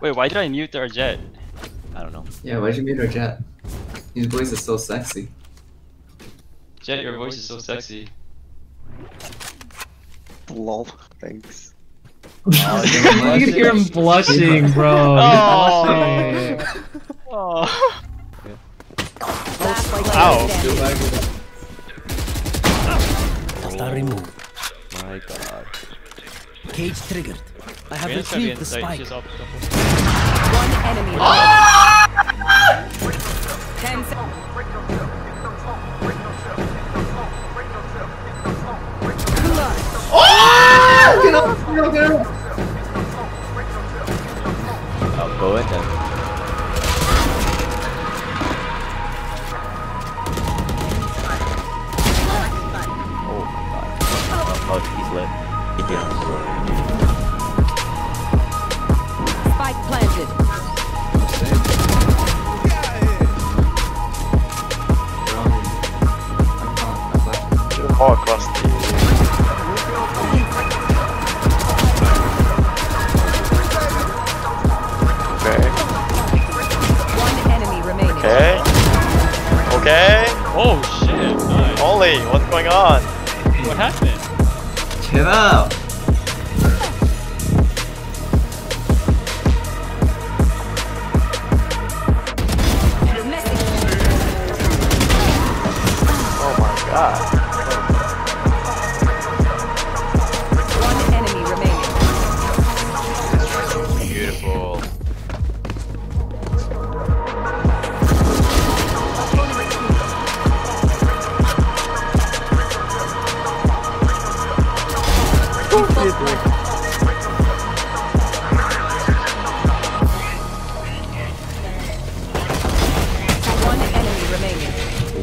Wait, why did I mute our Jett? I don't know. Yeah, why'd you mute our Jett? His voice is so sexy. Jett, your voice is so sexy. Lol. Thanks. you oh, You can hear him blushing, bro. Oh. Blushing. Oh. Last player Ow. standing. Hostile removed. Oh my god. Cage triggered. I have Bien está retrieved the spike. One enemy. Ten seconds. Get up! Get up! Get up! I'll go in then. Oh my god. Oh, oh he's lit. He did. Nice. Holy, what's going on? What happened? Get up! Oh my god.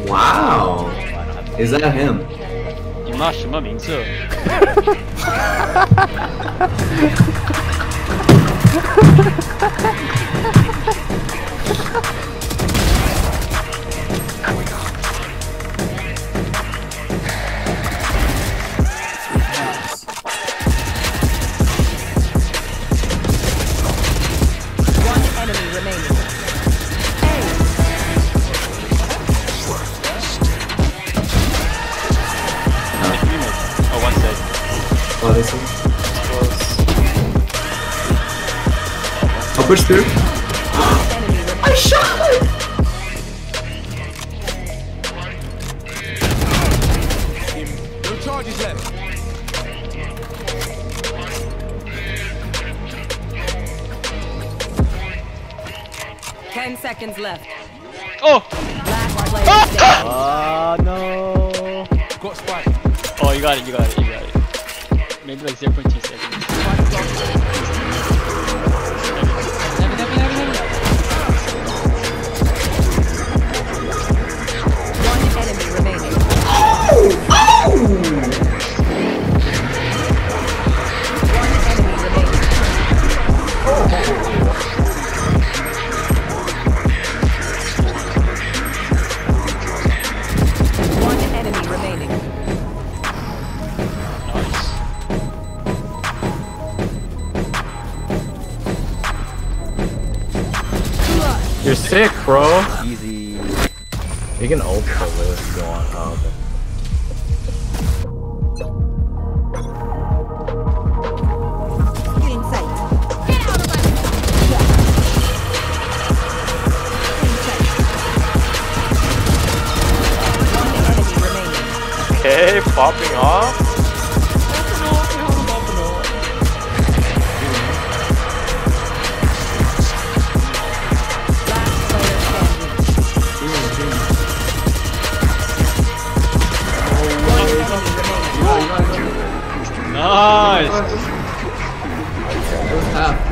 Wow. Is that him? You mashed him, I mean, so. Ha ha ha! Oh, this one? I'll push through. I shot him! No charges left. Ten seconds left. Oh! Last player. Ah, oh no. Ah. Got spike. Oh, you got it, you got it, you got it. Made by Zero.7. sick, bro. Easy. You can ult for Liv if you want. Oh, okay. popping sight. Nice! Half.